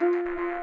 Música